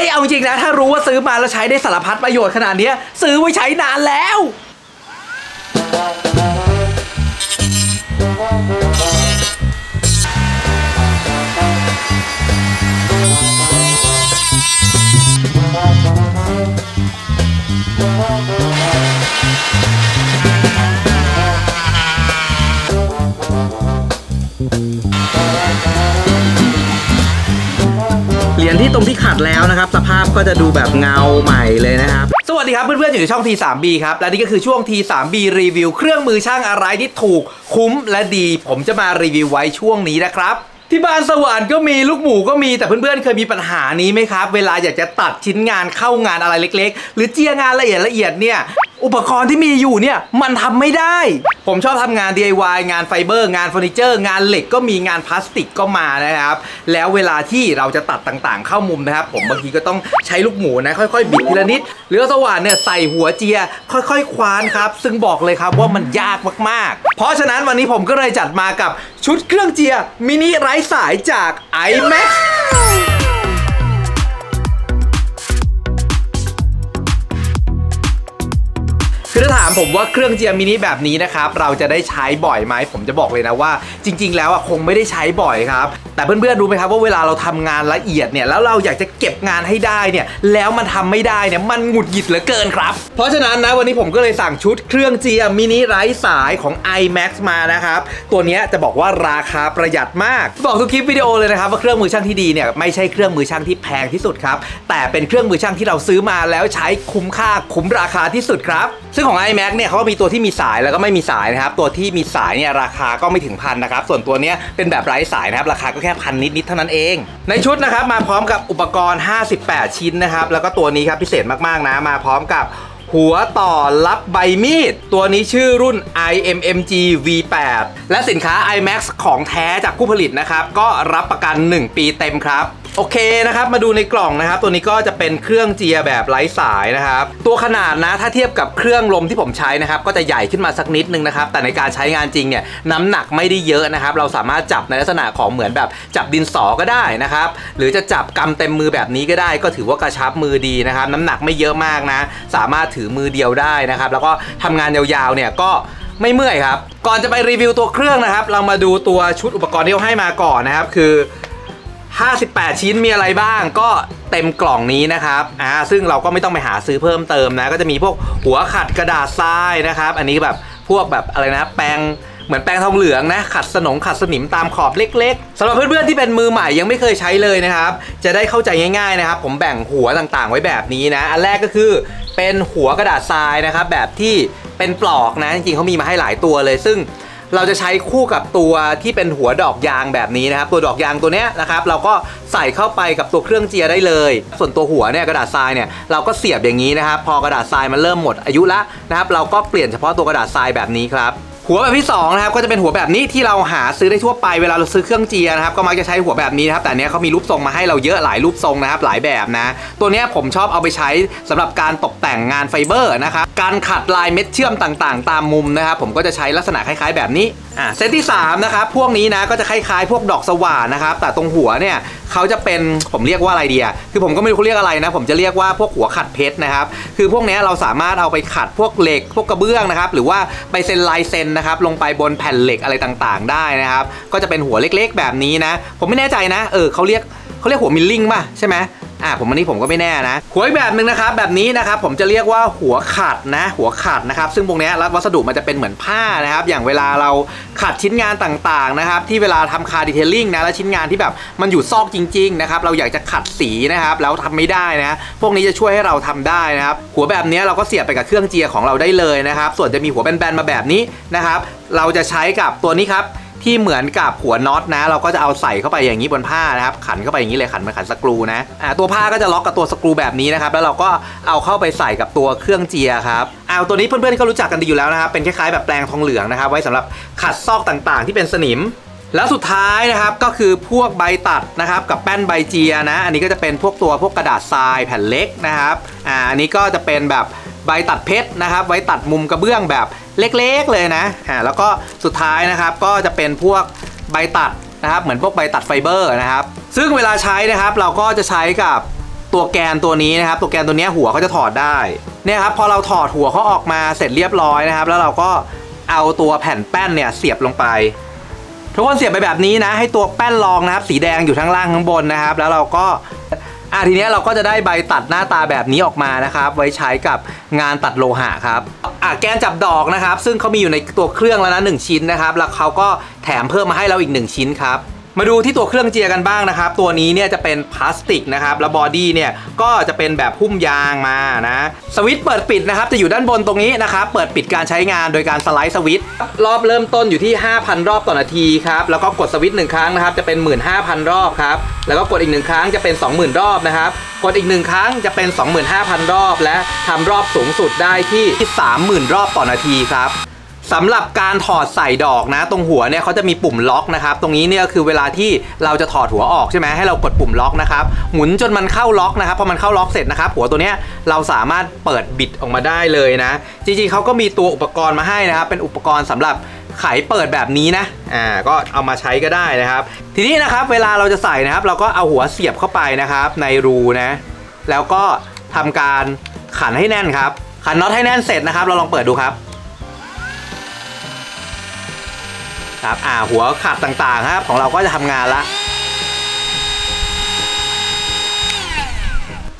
ยเอาจริงนะ ถ้ารู้ว่าซื้อมาแล้วใช้ได้สารพัดประโยชน์ขนาดนี้ซื้อไว้ใช้นานแล้ว ตรงที่ขัดแล้วนะครับ สภาพก็จะดูแบบเงาใหม่เลยนะครับ สวัสดีครับเพื่อนๆอยู่ในช่อง T3B ครับ และนี่ก็คือช่วง T3B รีวิวเครื่องมือช่างอะไรที่ถูกคุ้มและดี ผมจะมารีวิวไว้ช่วงนี้นะครับ ที่บ้านสว่านก็มีลูกหมูก็มีแต่เพื่อนๆ เคยมีปัญหานี้ไหมครับ เวลาอยากจะตัดชิ้นงานเข้างานอะไรเล็ก ๆ หรือเจียงานละเอียดละเอียดเนี่ยอุปกรณ์ที่มีอยู่เนี่ยมันทำไม่ได้ ผมชอบทำงาน DIY งานไฟเบอร์ งานเฟอร์นิเจอร์ งานเหล็กก็มีงานพลาสติกก็มานะครับ แล้วเวลาที่เราจะตัดต่างๆ เข้ามุมนะครับ ผมบางทีก็ต้องใช้ลูกหมูนะค่อยๆบิดทีละนิดหรือสว่านเนี่ยใส่หัวเจีย ค่อยๆ คว้านครับ ซึ่งบอกเลยครับว่ามันยากมากๆ เพราะฉะนั้นวันนี้ผมก็เลยจัดมากับชุดเครื่องเจียมินิไรสายจาก iMax คือถ้าถามผมว่าเครื่องเจียมินิแบบนี้นะครับเราจะได้ใช้บ่อยไหมผมจะบอกเลยนะว่าจริง ๆ แล้วอะคงไม่ได้ใช้บ่อยครับ แต่เพื่อนๆรู้ไหมครับว่าเวลาเราทำงานละเอียดเนี่ยแล้วเราอยากจะเก็บงานให้ได้เนี่ยแล้วมันทำไม่ได้เนี่ยมันหงุดหงิดเหลือเกินครับ เพราะฉะนั้นนะวันนี้ผมก็เลยสั่งชุดเครื่องเจียมินิไร้สายของ iMax มานะครับตัวนี้จะบอกว่าราคาประหยัดมาก บอกทุกคลิปวิดีโอเลยนะครับว่าเครื่องมือช่างที่ดีเนี่ยไม่ใช่เครื่องมือช่างที่แพงที่สุดครับแต่เป็นเครื่องมือช่างที่เราซื้อมาแล้วใช้คุ้มค่าคุ้มราคาที่สุดครับ ซึ่งของ iMac เนี่ยเขาก็มีตัวที่มีสายแล้วก็ไม่มีสายนะครับ ตัวที่มีสายเนี่ยราคาก็ไม่ถึงพันนะครับ ส่วนตัวเนี้ยเป็นแบบไร้สายนะครับ ราคาก็แค่พันนิดๆเท่านั้นเอง ในชุดนะครับมาพร้อมกับอุปกรณ์ 58 ชิ้นนะครับ แล้วก็ตัวนี้ครับพิเศษมากๆนะ มาพร้อมกับหัวต่อรับใบมีด ตัวนี้ชื่อรุ่น IMMG V8 และสินค้า iMax ของแท้จากผู้ผลิตนะครับ ก็รับประกัน 1 ปีเต็มครับ โอเคนะครับ มาดูในกล่องนะครับ ตัวนี้ก็จะเป็นเครื่องเจียแบบไร้สายนะครับ ตัวขนาดนะถ้าเทียบกับเครื่องลมที่ผมใช้นะครับ ก็จะใหญ่ขึ้นมาสักนิดนึงนะครับ แต่ในการใช้งานจริงเนี่ยน้ำหนักไม่ได้เยอะนะครับ เราสามารถจับในลักษณะของเหมือนแบบจับดินสอก็ได้นะครับ หรือจะจับกำเต็มมือแบบนี้ก็ได้ ก็ถือว่ากระชับมือดีนะครับ น้ำหนักไม่เยอะมากนะ สามารถถือมือเดียวได้นะครับ แล้วก็ทำงานยาวๆเนี่ยก็ไม่เมื่อยครับ ก่อนจะไปรีวิวตัวเครื่องนะครับ เรามาดูตัวชุดอุปกรณ์ที่เขาให้มาก่อนนะครับ คือ 58 ชิ้นมีอะไรบ้างก็เต็มกล่องนี้นะครับอ่าซึ่งเราก็ไม่ต้องไปหาซื้อเพิ่มเติมนะ ก็จะมีพวกหัวขัดกระดาษทรายนะครับ อันนี้แบบพวกแบบอะไรนะแปรงเหมือนแปรงทองเหลืองนะ ขัดสนงขัดสนิมตามขอบเล็กๆสำหรับเพื่อนๆที่เป็นมือใหม่ยังไม่เคยใช้เลยนะครับ จะได้เข้าใจง่ายๆนะครับ ผมแบ่งหัวต่างๆ ไว้แบบนี้นะ อันแรกก็คือเป็นหัวกระดาษทรายนะครับ แบบที่เป็นปลอกนะจริงๆเขามีมาให้หลายตัวเลยซึ่ง เราจะใช้คู่กับตัวที่เป็นหัวดอกยางแบบนี้นะครับ ตัวดอกยางตัวเนี้ยนะครับเราก็ใส่เข้าไปกับตัวเครื่องเจียได้เลย ส่วนตัวหัวเนี่ยกระดาษทรายเนี่ยเราก็เสียบอย่างนี้นะครับ พอกระดาษทรายมันเริ่มหมดอายุละนะครับ เราก็เปลี่ยนเฉพาะตัวกระดาษทรายแบบนี้ครับ หัวแบบที่2นะครับก็จะเป็นหัวแบบนี้ที่เราหาซื้อได้ทั่วไปเวลาเราซื้อเครื่องเจียร์นะครับก็มักจะใช้หัวแบบนี้นะครับแต่เนี้ยเขามีรูปทรงมาให้เราเยอะหลายรูปทรงนะครับหลายแบบนะ ตัวเนี้ยผมชอบเอาไปใช้สำหรับการตกแต่งงานไฟเบอร์นะครับการขัดลายเม็ดเชื่อมต่างๆ ตามมุมนะครับผมก็จะใช้ลักษณะคล้ายๆแบบนี้อ่าเซตที่3นะครับพวกนี้นะก็จะคล้ายๆ พวกดอกสว่านนะครับ แต่ตรงหัวเนี่ยเขาจะเป็นผมเรียกว่าอะไรเดียคือผมก็ไม่รู้เขาเรียกอะไรนะ ผมจะเรียกว่าพวกหัวขัดเพชรนะครับ คือพวกนี้เราสามารถเอาไปขัดพวกเหล็ก พวกกระเบื้องนะครับ หรือว่าไปเซ็นลายเซ็นนะครับ ลงไปบนแผ่นเหล็กอะไรต่างๆ ได้นะครับ ก็จะเป็นหัวเล็กๆ แบบนี้นะ ผมไม่แน่ใจนะ เออเขาเรียกเขาเรียกหัวมิลลิ่งป่ะใช่ไหม อ่าผมอันนี้ผมก็ไม่แน่นะหัวอีกแบบหนึ่งนะครับแบบนี้นะครับผมจะเรียกว่าหัวขัดนะ หัวขัดนะครับ ซึ่งพวกนี้ยวัสดุมันจะเป็นเหมือนผ้านะครับ อย่างเวลาเราขัดชิ้นงานต่างๆนะครับที่เวลาทำ car detailing นะแล้วชิ้นงานที่แบบมันอยู่ซอกจริงๆนะครับเราอยากจะขัดสีนะครับแล้วทำไม่ได้นะพวกนี้จะช่วยให้เราทำได้นะครับหัวแบบนี้เราก็เสียบไปกับเครื่องเจียร์ของเราได้เลยนะครับส่วนจะมีหัวแบนๆมาแบบนี้นะครับเราจะใช้กับตัวนี้ครับ ที่เหมือนกับหัวน็อตนะ เราก็จะเอาใส่เข้าไปอย่างนี้บนผ้านะครับ ขันเข้าไปอย่างนี้เลยขันเหมือนขันสกรูนะอ่าตัวผ้าก็จะล็อกกับตัวสกรูแบบนี้นะครับแล้วเราก็เอาเข้าไปใส่กับตัวเครื่องเจียร์ครับเอาตัวนี้เพื่อนๆก็รู้จักกันดีอยู่แล้วนะครับเป็นคล้ายๆแบบแปรงทองเหลืองนะครับ ไว้สำหรับขัดซอกต่างๆ ที่เป็นสนิมแล้วสุดท้ายนะครับก็คือพวกใบตัดนะครับกับแป้นใบเจียนะ อันนี้ก็จะเป็นพวกตัวพวกกระดาษทรายแผ่นเล็กนะครับอ่าอันนี้ก็จะเป็นแบบ ใบตัดเพชรนะครับ ไว้ตัดมุมกระเบื้องแบบเล็กๆเลยนะอ่าแล้วก็สุดท้ายนะครับก็จะเป็นพวกใบตัดนะครับเหมือนพวกใบตัดไฟเบอร์นะครับ ซึ่งเวลาใช้นะครับเราก็จะใช้กับตัวแกนตัวนี้นะครับ ตัวแกนตัวนี้หัวเขาจะถอดได้เนี่ยครับพอเราถอดหัวเขาออกมาเสร็จเรียบร้อยนะครับ แล้วเราก็เอาตัวแผ่นแป้นเนี่ยเสียบลงไป ทุกคนเสียบไปแบบนี้นะ ให้ตัวแป้นรองนะครับ สีแดงอยู่ทั้งล่างข้างบนนะครับ แล้วเราก็ อะทีเนี้ยเราก็จะได้ใบตัดหน้าตาแบบนี้ออกมานะครับ ไว้ใช้กับงานตัดโลหะครับอะแกนจับดอกนะครับ ซึ่งเขามีอยู่ในตัวเครื่องแล้วนะหนึ่งชิ้นนะครับ แล้วเขาก็แถมเพิ่มมาให้เราอีก 1 ชิ้นครับ มาดูที่ตัวเครื่องเจียกันบ้างนะครับ ตัวนี้เนี่ยจะเป็นพลาสติกนะครับ แล้วบอดี้เนี่ยก็จะเป็นแบบหุ้มยางมานะ สวิตช์เปิดปิดนะครับ จะอยู่ด้านบนตรงนี้นะครับ เปิดปิดการใช้งานโดยการสไลด์สวิตช์รอบเริ่มต้นอยู่ที่ 5,000 รอบต่อนาทีครับ แล้วก็กดสวิตช์หนึ่งครั้งนะครับ จะเป็น 15,000 รอบครับ แล้วก็กดอีกหนึ่งครั้งจะเป็น 20,000 รอบนะครับ กดอีกหนึ่งครั้งจะเป็น 25,000 รอบ และทำรอบสูงสุดได้ที่ 30,000 รอบต่อนาทีครับ สำหรับการถอดใส่ดอกนะ ตรงหัวเนี่ยเขาจะมีปุ่มล็อกนะครับ ตรงนี้เนี่ยคือเวลาที่เราจะถอดหัวออกใช่ไหมให้เรากดปุ่มล็อกนะครับ หมุนจนมันเข้าล็อกนะครับ พอมันเข้าล็อกเสร็จนะครับ หัวตัวเนี้ยเราสามารถเปิดบิดออกมาได้เลยนะ จริงๆเขาก็มีตัวอุปกรณ์มาให้นะครับ เป็นอุปกรณ์สำหรับไขเปิดแบบนี้นะ อ่า ก็เอามาใช้ก็ได้นะครับ ทีนี้นะครับเวลาเราจะใส่นะครับ เราก็เอาหัวเสียบเข้าไปนะครับ ในรูนะ แล้วก็ทำการขันให้แน่นครับ ขันน็อตให้แน่นเสร็จนะครับ เราลองเปิดดูครับ ครับอ่าหัวขัดต่างๆครับของเราก็จะทำงานละ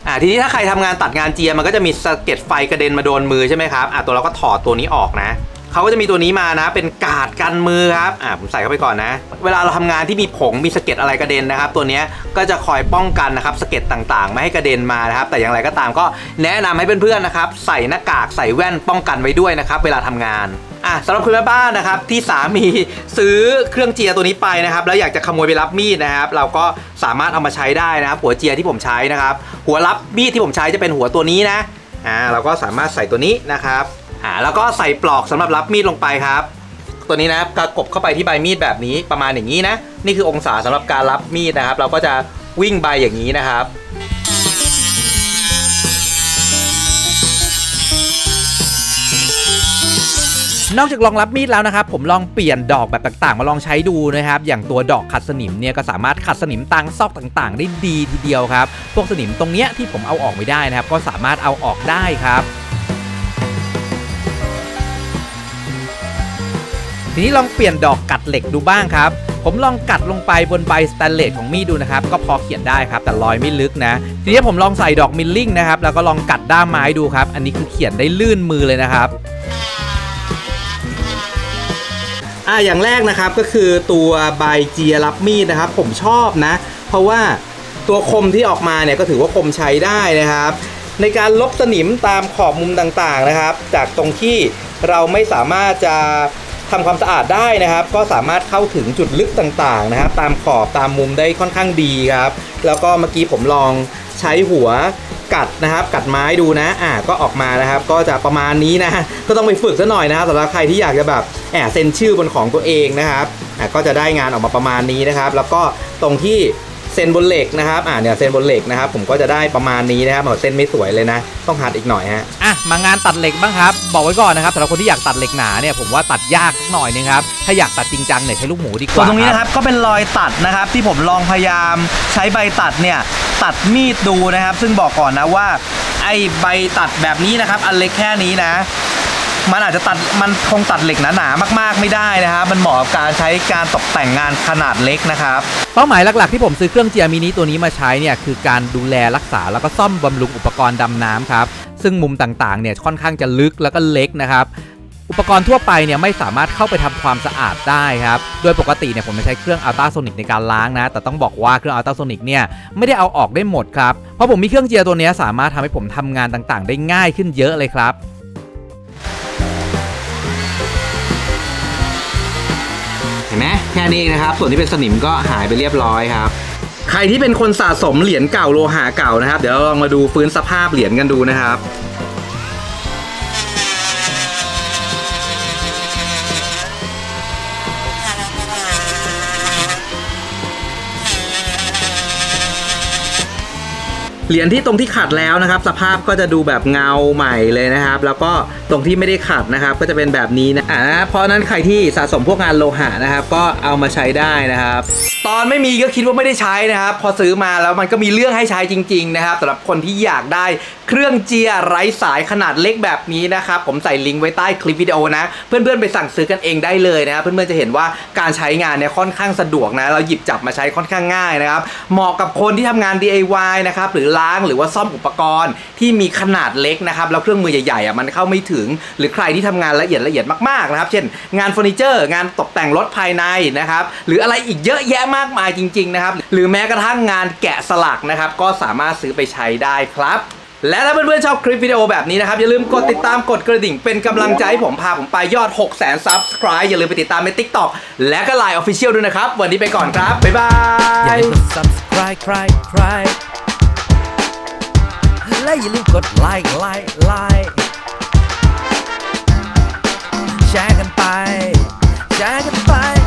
อ่าทีนี้ถ้าใครทำงานตัดงานเจียมันก็จะมีสะเก็ดไฟกระเด็นมาโดนมือใช่ไหมครับอ่าตัวเราก็ถอดตัวนี้ออกนะเขาก็จะมีตัวนี้มานะ เป็นกาดกันมือครับอ่าผมใส่เข้าไปก่อนนะ เวลาเราทำงานที่มีผงมีสะเก็ดอะไรกระเด็นนะครับ ตัวนี้ก็จะคอยป้องกันนะครับสะเก็ดต่างๆ ไม่ให้กระเด็นมานะครับ แต่อย่างไรก็ตามก็แนะนำให้เพื่อนๆนะครับ ใส่หน้ากากใส่แว่นป้องกันไว้ด้วยนะครับ เวลาทำงาน อะสำหรับคุณแม่บ้านนะครับที่สามีซื้อเครื่องเจียตัวนี้ไปนะครับ แล้วอยากจะขโมยไปรับมีดนะครับ เราก็สามารถเอามาใช้ได้นะครับ หัวเจียที่ผมใช้นะครับ หัวรับมีดที่ผมใช้จะเป็นหัวตัวนี้นะอ่าเราก็สามารถใส่ตัวนี้นะครับอ่าแล้วก็ใส่ปลอกสำหรับรับมีดลงไปครับ ตัวนี้นะครับกระกบเข้าไปที่ใบมีดแบบนี้ประมาณอย่างนี้นะ นี่คือองศาสำหรับการรับมีดนะครับ เราก็จะวิ่งใบอย่างนี้นะครับ นอกจากลองรับมีดแล้วนะครับผมลองเปลี่ยนดอกแบบต่างๆ มาลองใช้ดูนะครับอย่างตัวดอกขัดสนิมเนี่ยก็สามารถขัดสนิมตางซอกต่างๆ ได้ดีทีเดียวครับ พวกสนิมตรงเนี้ยที่ผมเอาออกไม่ได้นะครับ ก็สามารถเอาออกได้ครับทีนี้ลองเปลี่ยนดอกกัดเหล็กดูบ้างครับ ผมลองกัดลงไปบนใบสแตนเลสของมีดดูนะครับ ก็พอเขียนได้ครับ แต่รอยไม่ลึกนะ ทีนี้ผมลองใส่ดอกมิลลิ่งนะครับ แล้วก็ลองกัดด้ามไม้ดูครับ อันนี้คือเขียนได้ลื่นมือเลยนะครับ อ่าอย่างแรกนะครับก็คือตัวใบเจียรับมีดนะครับ ผมชอบนะ เพราะว่าตัวคมที่ออกมาเนี่ยก็ถือว่าคมใช้ได้นะครับ ในการลบสนิมตามขอบมุมต่างๆนะครับ จากตรงที่เราไม่สามารถจะทำความสะอาดได้นะครับ ก็สามารถเข้าถึงจุดลึกต่างๆนะครับ ตามขอบตามมุมได้ค่อนข้างดีครับ แล้วก็เมื่อกี้ผมลองใช้หัว กัดนะครับ กัดไม้ดูนะอ่าก็ออกมานะครับ ก็จะประมาณนี้นะก็ต้องไปฝึกซะหน่อยนะครับสำหรับใครที่อยากจะแบบแอบเซ็นชื่อบนของตัวเองนะครับอ่าก็จะได้งานออกมาประมาณนี้นะครับ แล้วก็ตรงที่ เซ็นบนเหล็กนะครับอ่าเนี่ยเซ็นบนเหล็กนะครับ ผมก็จะได้ประมาณนี้นะครับเส้นไม่สวยเลยนะ ต้องหัดอีกหน่อยฮะอะมางานตัดเหล็กบ้างครับ บอกไว้ก่อนนะครับสำหรับคนที่อยากตัดเหล็กหนาเนี่ยผมว่าตัดยากสักหน่อยนึงครับถ้าอยากตัดจริงจังเนี่ยใช้ลูกหมูดีกส่วว่านตรงนี้คนะรับครับก็เป็นรอยตัดนะครับ ที่ผมลองพยายามใช้ใบตัดเนี่ยตัดมีดดูนะครับ ซึ่งบอกก่อนนะว่าไอ้ใบตัดแบบนี้นะครับ อันเล็กแค่นี้นะ มันอาจจะตัดมันคงตัดเหล็กหนาๆมากๆไม่ได้นะครับ มันเหมาะกับการใช้การตกแต่งงานขนาดเล็กนะครับ เป้าหมายหลักๆที่ผมซื้อเครื่องเจียมินิตัวนี้มาใช้เนี่ยคือการดูแลรักษาแล้วก็ซ่อมบำรุงอุปกรณ์ดำน้ำครับ ซึ่งมุมต่างๆเนี่ยค่อนข้างจะลึกแล้วก็เล็กนะครับอุปกรณ์ทั่วไปเนี่ยไม่สามารถเข้าไปทำความสะอาดได้ครับ โดยปกติเนี่ยผมจะใช้เครื่องอัลตราโซนิกในการล้างนะ แต่ต้องบอกว่าเครื่องอัลตราโซนิกเนี่ยไม่ได้เอาออกได้หมดครับ เพราะผมมีเครื่องเจียตัวนี้สามารถทำให้ผมทำงานต่างๆ ได้ง่ายขึ้นเยอะเลยครับ แค่นี้เองนะครับ ส่วนที่เป็นสนิมก็หายไปเรียบร้อยครับ ใครที่เป็นคนสะสมเหรียญเก่าโลหะเก่านะครับ เดี๋ยวเราลองมาดูฟื้นสภาพเหรียญกันดูนะครับ เหรียญที่ตรงที่ขัดแล้วนะครับ สภาพก็จะดูแบบเงาใหม่เลยนะครับ แล้วก็ตรงที่ไม่ได้ขัดนะครับ ก็จะเป็นแบบนี้นะอ่าเพราะนั้นใครที่สะสมพวกงานโลหะนะครับ ก็เอามาใช้ได้นะครับ ตอนไม่มีก็คิดว่าไม่ได้ใช้นะครับ พอซื้อมาแล้วมันก็มีเรื่องให้ใช้จริง ๆ นะครับสำหรับคนที่อยากได้เครื่องเจียไร้สายขนาดเล็กแบบนี้นะครับผมใส่ลิงก์ไว้ใต้คลิปวิดีโอนะเพื่อนๆไปสั่งซื้อกันเองได้เลยนะครับเพื่อนๆจะเห็นว่าการใช้งานเนี่ยค่อนข้างสะดวกนะเราหยิบจับมาใช้ค่อนข้างง่ายนะครับเหมาะกับคนที่ทำงาน DIY นะครับหรือล้างหรือว่าซ่อมอุปกรณ์ที่มีขนาดเล็กนะครับแล้วเครื่องมือใหญ่ๆอะมันเข้าไม่ถึง หรือใครที่ทำงานละเอียดละเอียดมากๆนะครับ เช่น งานเฟอร์นิเจอร์ งานตกแต่งรถภายในนะครับหรืออะไรอีกเยอะแยะมากมายจริงๆนะครับหรือแม้กระทั่งงานแกะสลักนะครับก็สามารถซื้อไปใช้ได้ครับและถ้าเพื่อนๆชอบคลิปวิดีโอแบบนี้นะครับ อย่าลืมกดติดตามกดกระดิ่งเป็นกำลังใจให้ผมพาผมไปยอด 6 0 0 0 0 Subscribe อย่าลืมไปติดตามใน TikTok และก็ Line Official ด้วยนะครับ วันนี้ไปก่อนครับ บ๊ายบาอย่าลืมกด subscribe ใครใคร และอย่าลืมกดไลค์ไลค์ไลค์แชร์กันไป แชร์กันไป